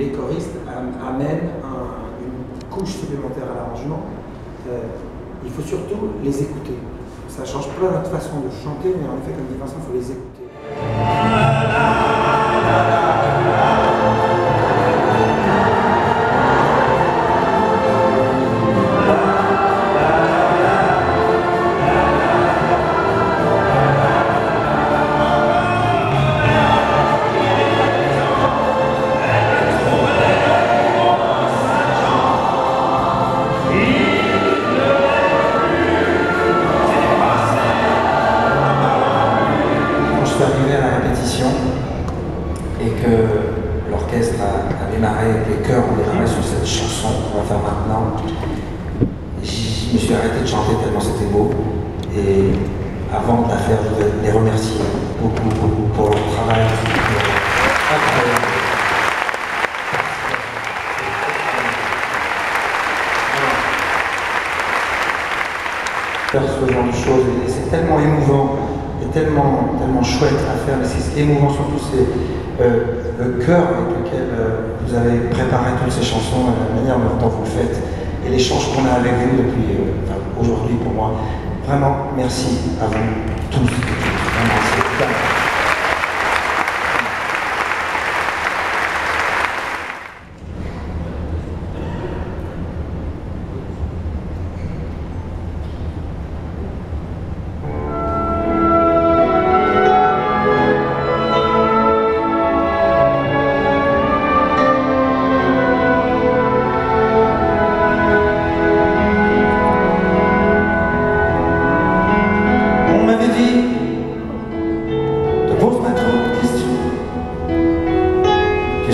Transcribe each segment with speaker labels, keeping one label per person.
Speaker 1: les choristes amènent une couche supplémentaire à l'arrangement. Euh, il faut surtout les écouter. Ça change pas notre façon de chanter, mais en effet, comme dit Vincent, il faut les écouter.
Speaker 2: Et que l'orchestre a, démarré, les chœurs ont démarré sur cette chanson qu'on va faire maintenant. Je me suis arrêté de chanter tellement c'était beau. Et avant de la faire, je voudrais les remercier beaucoup, beaucoup pour leur travail. Faire ce genre de choses, c'est tellement émouvant tellement, tellement chouette à faire, mais c'est émouvant surtout, c'est euh, le cœur avec lequel euh, vous avez préparé toutes ces chansons, la manière dont vous le faites, et l'échange qu'on a avec vous depuis euh, aujourd'hui pour moi. Vraiment, merci à vous tous.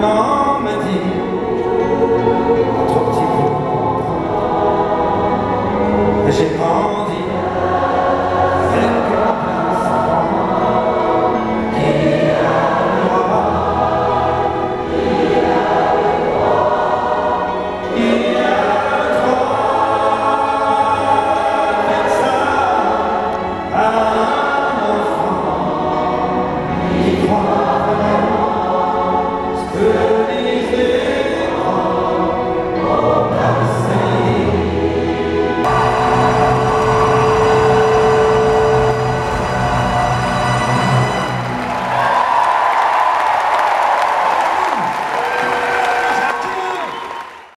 Speaker 2: na Yeah.